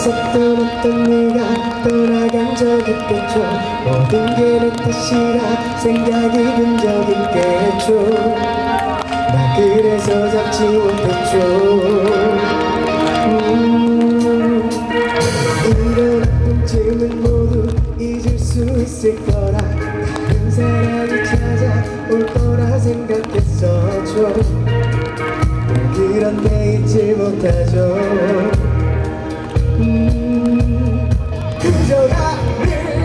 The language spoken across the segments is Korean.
있었던 어떤 네가 떠나간 적 있겠죠. 모든 게내 뜻이라 생각이 든적 있겠죠. 나 그래서 잡지 못했죠. 음, 이런 아픔증은 모두 잊을 수 있을 거라. 다른 사람이 찾아올 거라 생각했었죠. I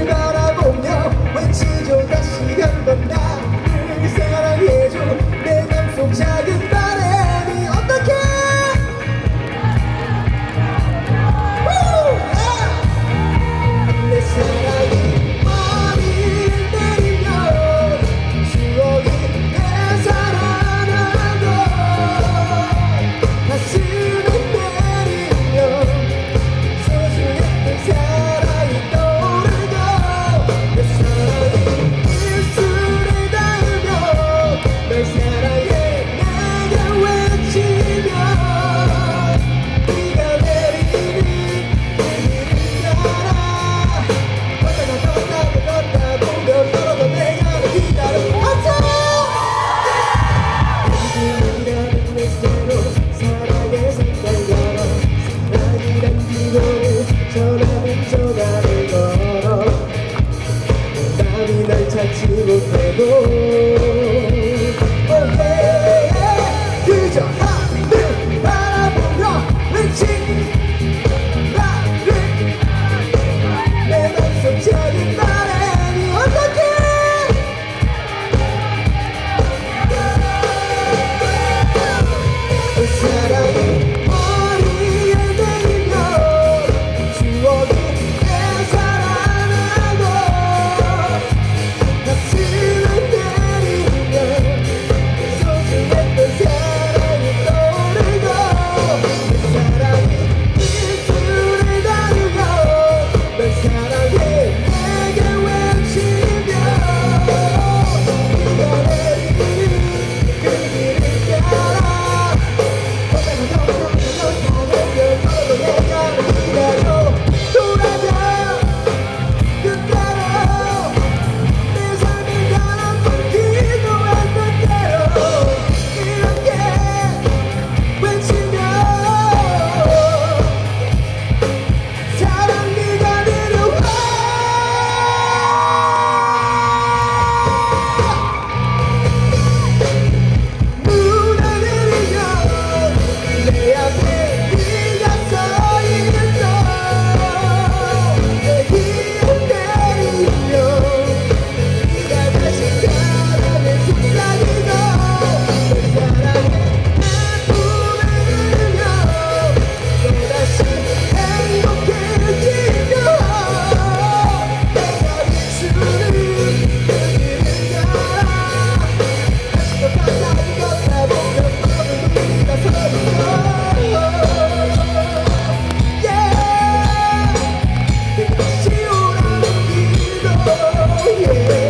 yeah.